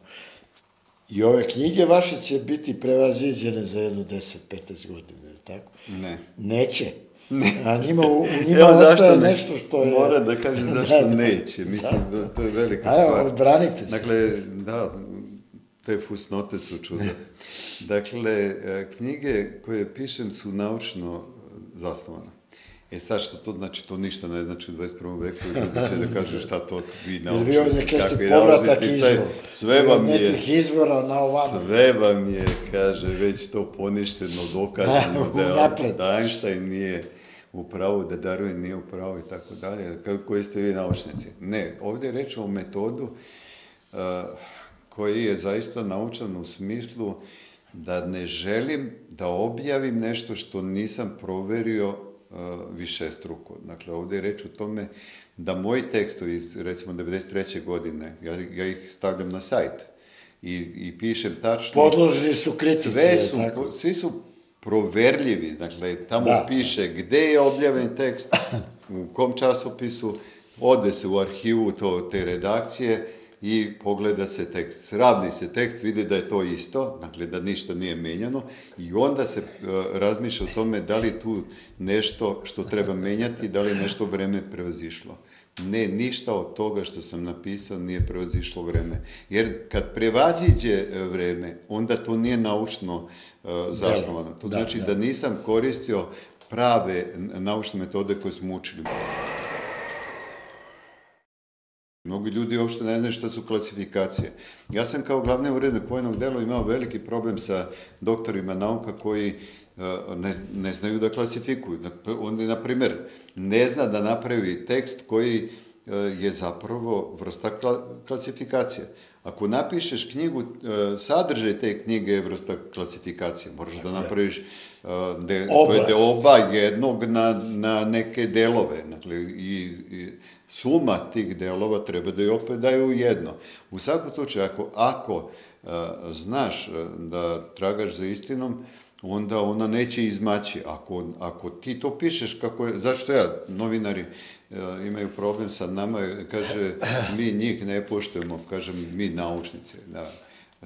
I ove knjige vaše će biti prevaziđene za jedno 10-15 godina, je li tako? Ne. Neće. A njima, u, njima Evo ostaje ne? nešto što je... Mora da kaže zašto Da, da. neće. Mislim, da, to je velika A evo, stvar. odbranite se. Dakle, da, te fusnote su čuda. Dakle, e, knjige koje pišem su naučno zasnovane. E sad što to znači, to ništa ne znači u 21. veku, ljudi će da kažu šta to vi Jer naučite. vi ovdje kažete povratak naučnici, sve- vam je, nekih izvora na ovamo. sve vam je, kaže, već to poništeno, dokazano, da, da Einstein nije u pravu, da Darwin nije u pravu i tako dalje. Koji ste vi naučnici? Ne, ovdje je reč o metodu uh, koji je zaista naučan u smislu da ne želim da objavim nešto što nisam proverio uh, više struko. Dakle, ovdje je reč o tome da moji tekstovi iz, recimo, 93. godine, ja, ja ih stavljam na sajt i, i pišem tačno. Podložni su kritici, Sve su, tako? svi su proverljivi, dakle, tamo Da. piše gde je objavljen tekst, u kom časopisu, ode se u arhivu to, te redakcije i pogleda se tekst. Sravni se tekst, vidi da je to isto, dakle da ništa nije menjano i onda se e, razmišlja o tome da li tu nešto što treba menjati, da li nešto vreme prevazišlo. Ne, ništa od toga što sam napisao nije prevazišlo vreme. Jer kad prevaziđe e, vreme, onda to nije naučno e, zasnovano. To da, znači da. da nisam koristio prave naučne metode koje smo učili. Mnogi ljudi uopšte ne znaju šta su klasifikacije. Ja sam kao glavni urednik vojnog dela imao veliki problem sa doktorima nauka koji e, ne, ne znaju da klasifikuju. On, na primer, ne zna da napravi tekst koji e, je zapravo vrsta kla- klasifikacije. Ako napišeš knjigu, e, sadržaj te knjige je vrsta klasifikacije. Moraš da napraviš de, to je deoba jednog na, na neke delove. Dakle, i, i suma tih delova treba da je opet daju jedno. U svakom slučaju, ako, ako znaš da tragaš za istinom, onda ona neće izmaći. Ako, ako ti to pišeš kako je, zašto ja, novinari a, imaju problem sa nama, kaže, mi njih ne poštujemo, kažem, mi naučnici, da.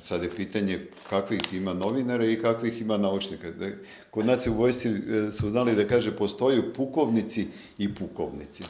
Sad je pitanje kakvih ima novinara i kakvih ima naučnika. Da, Kod nas u vojsci e, su znali da kaže postoju pukovnici i pukovnici.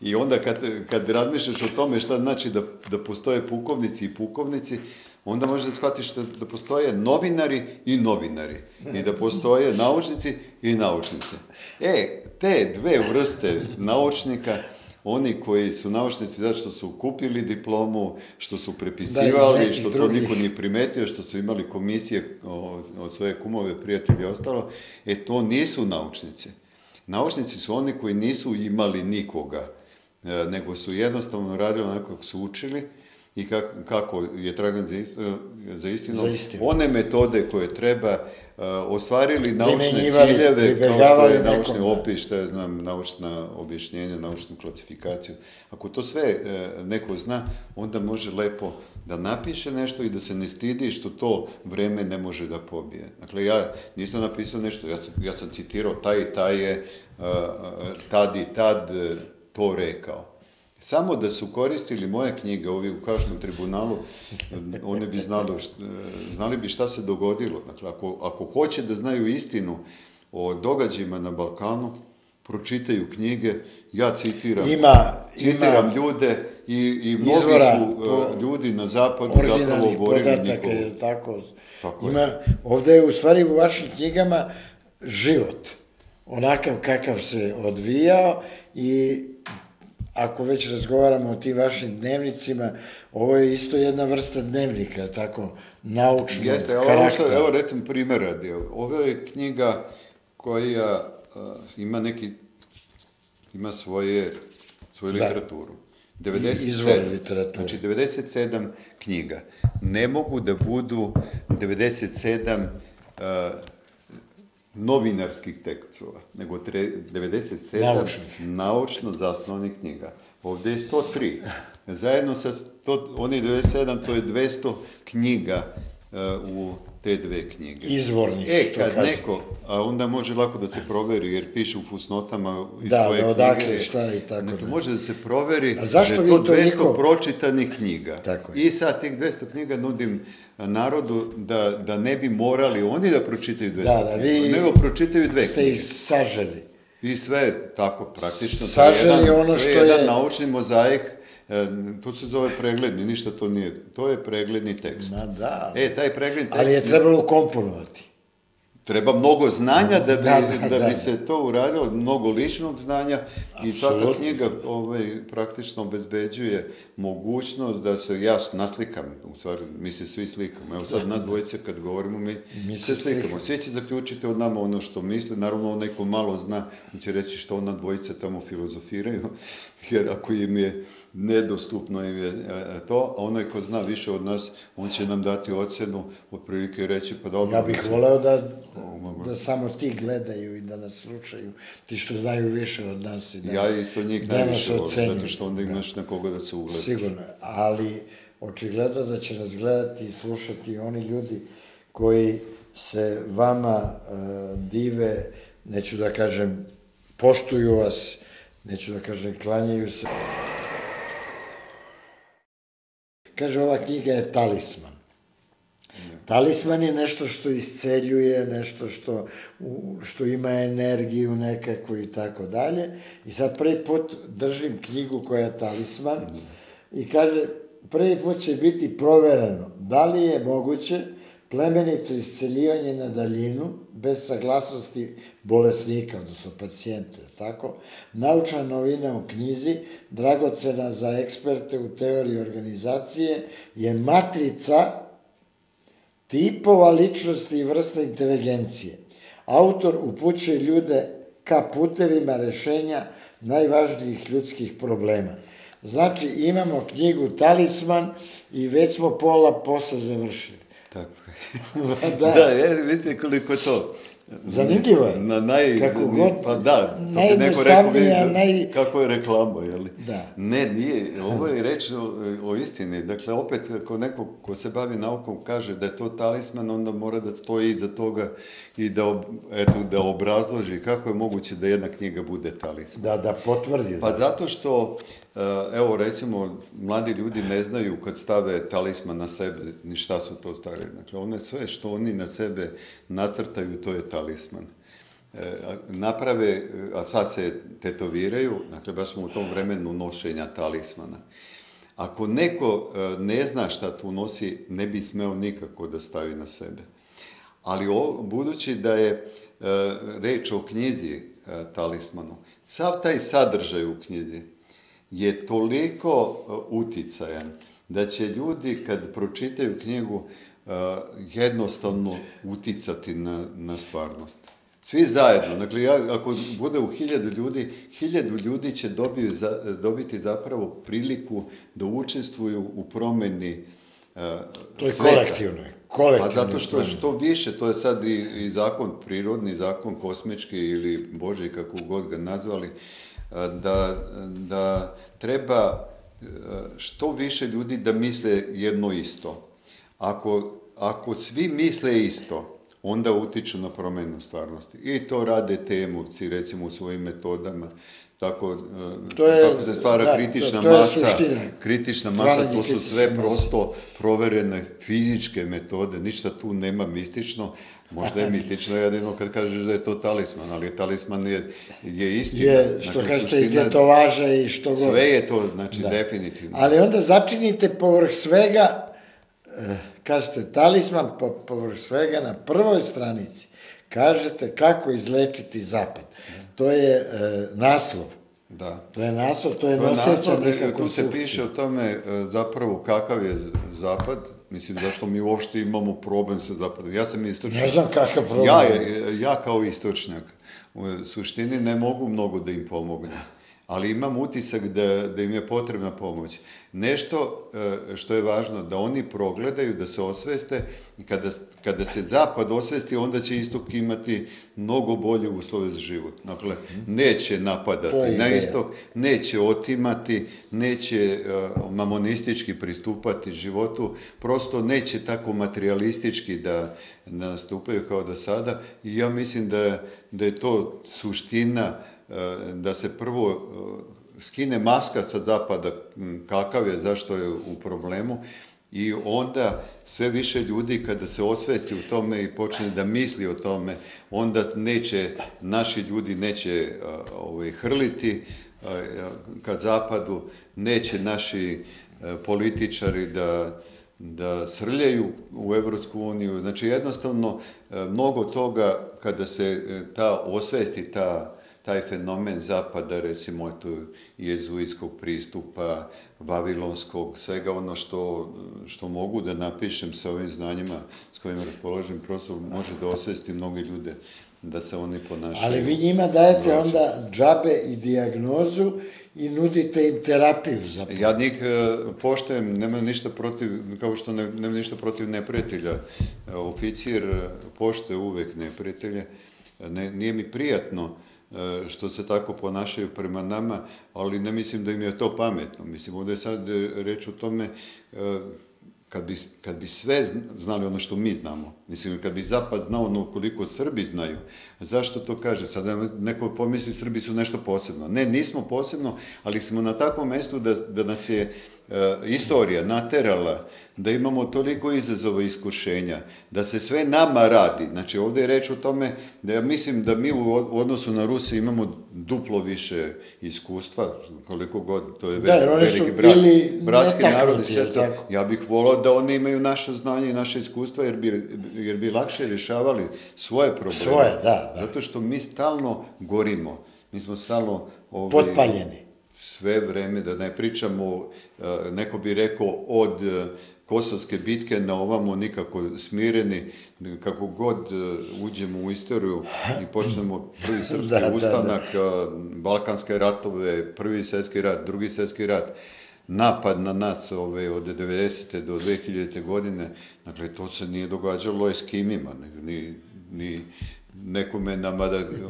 I onda kad, kad razmišljaš o tome šta znači da, da postoje pukovnici i pukovnici, onda možeš da shvatiš da, da postoje novinari i novinari. I da postoje naučnici i naučnici. E, te dve vrste naučnika, oni koji su naučnici zato što su kupili diplomu, što su prepisivali, nekih što to drugih. niko nije primetio, što su imali komisije o, o svoje kumove, prijatelje i ostalo, e to nisu naučnici. Naučnici su oni koji nisu imali nikoga, e, nego su jednostavno radili onako kako su učili i kako, kako je Dragan za, ist- e, za istinu, Za istinu. one metode koje treba e, ostvarili naučne ciljeve, kao što je nekom, naučni da. opis, šta ja znam, naučna objašnjenja, naučnu klasifikaciju. Ako to sve e, neko zna, onda može lepo da napiše nešto i da se ne stidi što to vreme ne može da pobije. Dakle, ja nisam napisao nešto, ja sam, ja sam citirao taj i taj je e, tad i tad to rekao. Samo da su koristili moje knjige, ovi u Haškom tribunalu, oni bi znali, e, znali bi šta se dogodilo. Dakle, ako, ako hoće da znaju istinu o događajima na Balkanu, pročitaju knjige, ja citiram, Ima- citiram ima ljude i, i mnogi izvora su e, po- ljudi na zapadu zapravo oborili podataka, je tako? Tako je. Ima, ovde je u stvari u vašim knjigama život, onakav kakav se odvijao i ako već razgovaramo o tim vašim dnevnicima, ovo je isto jedna vrsta dnevnika, tako, naučnog Jeste, evo, što, evo recimo primjer radi. Ovo je knjiga koja a, ima neki, ima svoje, svoju Da. literaturu. izvor literature. Znači 97 knjiga. Ne mogu da budu 97 a, novinarskih tekstova, nego tre, 97 Naučnih. naučno zasnovanih knjiga. Ovde je 103. Zajedno sa to, oni 97, to je 200 knjiga uh, u te dve knjige. Izvornih, E, kad kažete. neko, a onda može lako da se proveri, jer piše u fusnotama iz Da, koje da, odakle, knjige. šta i tako Znači, da. može da se proveri A zašto da je to 200 toliko- pročitanih knjiga. Tako je. I sad tih 200 knjiga nudim narodu da, da ne bi morali oni da pročitaju 200 Da, da, knjiga, vi nego pročitaju dve Ste knjige. ih saželi. I sve tako praktično. Saželi to je jedan, ono to što je jedan je- naučni mozaik, e, to se zove pregledni, ništa to nije. To je pregledni tekst. Ma da. E, taj pregledni tekst... Ali je trebalo komponovati. Treba mnogo znanja da bi, Da, da, da, bi da. se to uradilo, mnogo ličnog znanja i svaka knjiga ovaj, praktično obezbeđuje mogućnost da se ja naslikam, u stvari mi se svi slikamo. Evo sad nas dvojice kad govorimo mi, Mi se se slikamo. slikamo. Svi će zaključiti od nama ono što misle, naravno onaj ko malo zna, on će reći što ona dvojica tamo filozofiraju, jer ako im je nedostupno im je e, to, a onaj ko zna više od nas, on će nam dati ocenu, otprilike reći pa dobro. Ja bih mislim, voleo da, da samo ti gledaju i da nas slušaju, ti što znaju više od nas i da Ja nas- isto njih da najviše volim, zato što onda imaš na koga da se ugleda. Sigurno, ali očigledno da će nas gledati i slušati oni ljudi koji se vama uh, dive, neću da kažem, poštuju vas, neću da kažem, klanjaju se. Kaže, ova knjiga je talisman. Talisman je nešto što isceljuje, nešto što, što ima energiju nekakvu i tako dalje. I sad prvi put držim knjigu koja je talisman i kaže, prvi put će biti provereno da li je moguće plemenito isceljivanje na daljinu, bez saglasnosti bolesnika, odnosno pacijenta, tako? Naučna novina u knjizi, dragocena za eksperte u teoriji organizacije, je matrica tipova ličnosti i vrsta inteligencije. Autor upućuje ljude ka putevima rešenja najvažnijih ljudskih problema. Znači, imamo knjigu Talisman i već smo pola posla završili. Tako je. da, da je, vidite koliko to Zanimljivo je. Na naj, kako god, pa da, to bi neko rekao, vidi, naj... kako je reklamo, li? Da. Ne, nije, ovo je reč o, o istini. Dakle, opet, ako neko ko se bavi naukom kaže da je to talisman, onda mora da stoji iza toga i da, ob, eto, da obrazloži kako je moguće da jedna knjiga bude talisman. Da, da potvrdi. Pa zato što evo recimo, mladi ljudi ne znaju kad stave talisman na sebe, ni šta su to stavili. Dakle, one sve što oni na sebe nacrtaju, to je talisman. E, naprave, a sad se tetoviraju, dakle, baš smo u tom vremenu nošenja talismana. Ako neko e, ne zna šta tu nosi, ne bi smeo nikako da stavi na sebe. Ali o, budući da je e, reč o knjizi e, talismanu, sav taj sadržaj u knjizi, je toliko uh, uticajan da će ljudi kad pročitaju knjigu uh, jednostavno uticati na, na stvarnost. Svi zajedno. Dakle, ja, ako bude u hiljadu ljudi, hiljadu ljudi će dobiju, za, dobiti zapravo priliku da učestvuju u promeni uh, To je sveta. kolektivno. kolektivno. A zato što što više, to je sad i, i zakon prirodni, zakon kosmički ili Boži, kako god ga nazvali, uh, da, da treba što više ljudi da misle jedno isto. Ako, ako svi misle isto, onda utiču na promenu stvarnosti. I to rade temovci, recimo, u svojim metodama. Tako, to je, tako se stvara da, kritična to, to masa. Kritična masa, to su sve masa. prosto proverene fizičke metode, ništa tu nema mistično. Možda je mistično jedino kad kažeš da je to talisman, ali talisman je, je istina. Je, što znači, kažete, i tetovaža i što god. Sve je to, znači, da. definitivno. Ali onda začinite povrh svega, eh, kažete, talisman po, povrh svega na prvoj stranici, kažete kako izlečiti zapad. To je e, naslov. Da. To je naslov, to je, to je noseća neka Tu se piše o tome e, zapravo kakav je zapad, Mislim, zašto mi uopšte imamo problem sa zapadom? Ja sam istočnjak. Ne znam kakav problem. Ja, ja kao istočnjak, u suštini ne mogu mnogo da im pomognem ali imam utisak da, da im je potrebna pomoć. Nešto e, što je važno, da oni progledaju, da se osveste i kada, kada se zapad osvesti, onda će istok imati mnogo bolje uslove za život. Dakle, neće napadati na istok, neće otimati, neće uh, mamonistički pristupati životu, prosto neće tako materialistički da, da nastupaju kao do sada i ja mislim da, da je to suština E, da se prvo e, skine maska sa zapada, kakav je, zašto je u problemu, i onda sve više ljudi kada se osveti u tome i počne da misli o tome, onda neće, naši ljudi neće e, ovaj, hrliti kad zapadu, neće naši političari da, da srljaju u Evropsku uniju. Znači jednostavno mnogo toga kada se ta osvesti, ta taj fenomen zapada, recimo tu jezuitskog pristupa, vavilonskog, svega ono što, što mogu da napišem sa ovim znanjima s kojima raspoložim, prosto može da osvesti mnogi ljude da se oni ponašaju. Ali vi njima dajete brođe. onda džabe i diagnozu i nudite im terapiju zapravo. Ja njih e, poštojem, nema ništa protiv, kao što ne, nema ništa protiv neprijatelja. E, oficir poštuje uvek neprijatelje. Ne, nije mi prijatno e, što se tako ponašaju prema nama, ali ne mislim da im je to pametno. Mislim, ovdje je sad e, reč o tome e, kad bi, kad bi sve znali ono što mi znamo, mislim, kad bi Zapad znao ono koliko Srbi znaju, zašto to kaže? Sad neko pomisli Srbi su nešto posebno. Ne, nismo posebno, ali smo na takvom mjestu da, da nas je e, istorija naterala da imamo toliko izazova i iskušenja, da se sve nama radi. Znači, ovdje je reč o tome da ja mislim da mi u odnosu na Ruse imamo duplo više iskustva, koliko god, to je da, veliki, veliki brat, bratski narod i sve to. Ja bih volao da oni imaju naše znanje i naše iskustva, jer bi, jer bi lakše rješavali svoje probleme. Svoje, da, da. Zato što mi stalno gorimo. Mi smo stalno... Ovaj, Potpaljeni. Sve vreme, da ne pričamo, eh, neko bi rekao, od eh, Kosovske bitke na ovamo nikako smireni, kako god eh, uđemo u istoriju i počnemo prvi srpski da, ustanak, da, da. Balkanske ratove, prvi svjetski rat, drugi svjetski rat, napad na nas ove, od 90. do 2000. godine, dakle, to se nije događalo Eskimima, ni, ni nekome na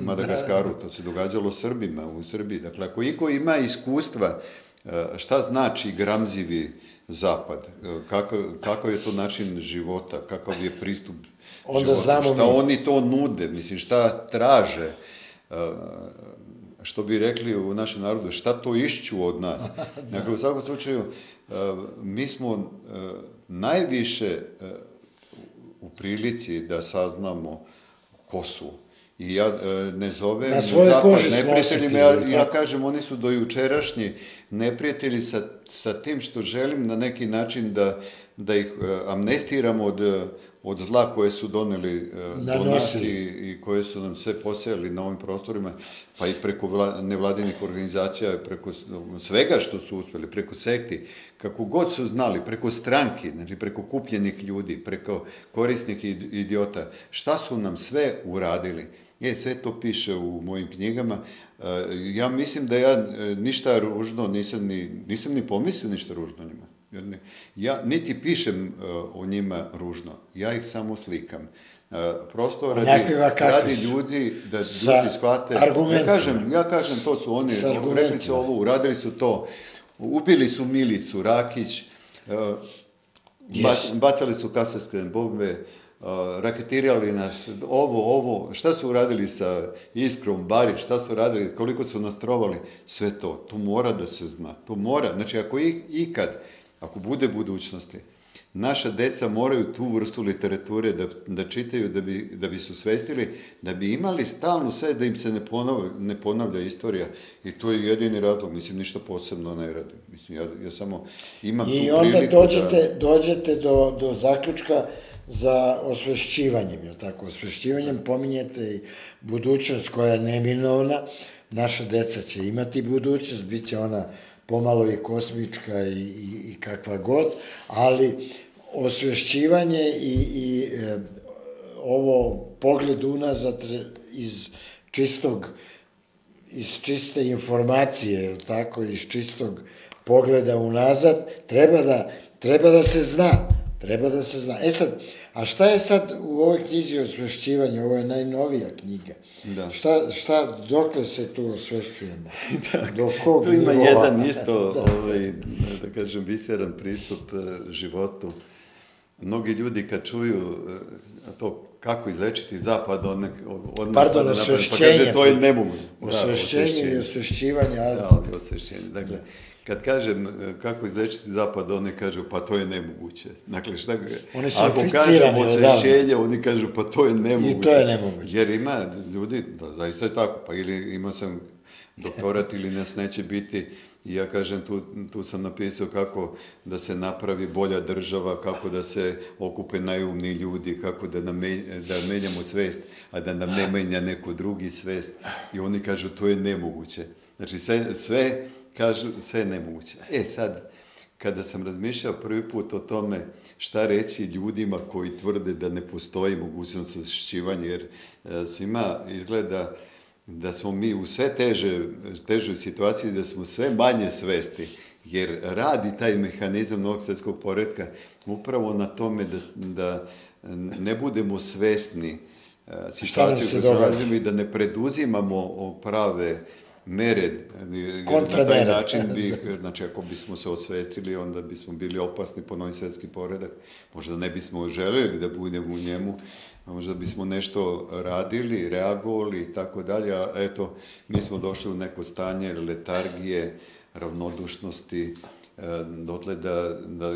Madagaskaru, to se događalo Srbima u Srbiji. Dakle, ako iko ima iskustva e, šta znači gramzivi zapad, e, kako, kako je to način života, kakav je pristup Onda života, znamo šta mi. oni to nude, mislim, šta traže, e, što bi rekli u našem narodu, šta to išću od nas. Dakle, u svakom slučaju, mi smo najviše u prilici da saznamo ko su. I ja e, ne zovem Na svoje zapad neprijateljima, ja, ja kažem, oni su dojučerašnji neprijatelji sa, sa tim što želim na neki način da, da ih e, amnestiramo od, od zla koje su doneli uh, do nas i, koje su nam sve posejali na ovim prostorima, pa i preko vla, nevladinih organizacija, preko svega što su uspeli, preko sekti, kako god su znali, preko stranki, znači preko kupljenih ljudi, preko korisnih idiota, šta su nam sve uradili. Je, sve to piše u mojim knjigama. Ja mislim da ja e, ništa ružno nisam ni, nisam ni pomislio ništa ružno njima. Ja niti pišem uh, o njima ružno, ja ih samo slikam. Uh, prosto radi, radi ljudi da Sa ljudi shvate. Ja kažem, ja kažem, to su oni, rekli su ovo, uradili su to, upili su Milicu Rakić, uh, yes. bacali su kasarske bombe, raketirali nas, ovo, ovo, šta su uradili sa Iskrom, Bari, šta su radili, koliko su nas trovali, sve to, to mora da se zna, to mora, znači ako ikad ako bude budućnosti, naša deca moraju tu vrstu literature da, da čitaju, da bi, da bi su svestili, da bi imali stalno sve, da im se ne ponavlja, ne ponavlja istorija. I to je jedini razlog, mislim, ništa posebno ne radim. Mislim, ja, ja samo imam I tu onda dođete, da... dođete do, do zaključka za osvešćivanjem, jer tako, osvešćivanjem pominjete i budućnost koja je neminovna, naša deca će imati budućnost, bit će ona pomalo i kosmička i, i, i kakva god, ali osvešćivanje i, i e, ovo pogled unazad iz čistog iz čiste informacije, tako, iz čistog pogleda unazad, treba da, treba da se zna, treba da se zna. E sad, A šta je sad u ovoj knjizi osvešćivanja, ovo je najnovija knjiga, da. šta, šta, dokle se tu osvešćujemo? da, Do kog tu ima nivoa? jedan isto, da, ovaj, da kažem, viseran pristup e, životu. Mnogi ljudi kad čuju e, to kako izlečiti zapad, on, odmah Pardon, da osvešćenje. Pa kaže, to je nemoguće. Osvešćenje da, i osvešćivanje. Da, ali osvešćenje. Dakle, da kad kažem e, kako izlečiti zapad, oni kažu pa to je nemoguće. Dakle, šta, oni su ako kažem osvešćenje, oni kažu pa to je nemoguće. I to je nemoguće. Jer ima ljudi, da, zaista je tako, pa ili imao sam doktorat ili nas neće biti, i ja kažem, tu, tu sam napisao kako da se napravi bolja država, kako da se okupe najumni ljudi, kako da, nam, da menjamo svest, a da nam ne menja neko drugi svest. I oni kažu, to je nemoguće. Znači, sve, sve kažu sve je nemoguće. E sad, kada sam razmišljao prvi put o tome šta reći ljudima koji tvrde da ne postoji mogućnost osjećivanja, jer e, svima izgleda da smo mi u sve teže, težoj situaciji, da smo sve manje svesti, jer radi taj mehanizam novog svjetskog poredka upravo na tome da, da ne budemo svesni situaciju se koju se nalazimo i da ne preduzimamo prave mere, jer na taj način bi, znači ako bismo se osvetili, onda bismo bili opasni po novi svetski poredak. Možda ne bismo željeli da budemo u njemu, a možda bismo nešto radili, reagovali i tako dalje, a eto, mi smo došli u neko stanje letargije, ravnodušnosti, e, dotle da, da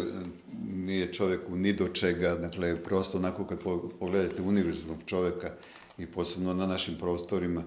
nije čovjeku ni do čega, dakle, prosto onako kad po- pogledate univerzalnog čovjeka i posebno na našim prostorima,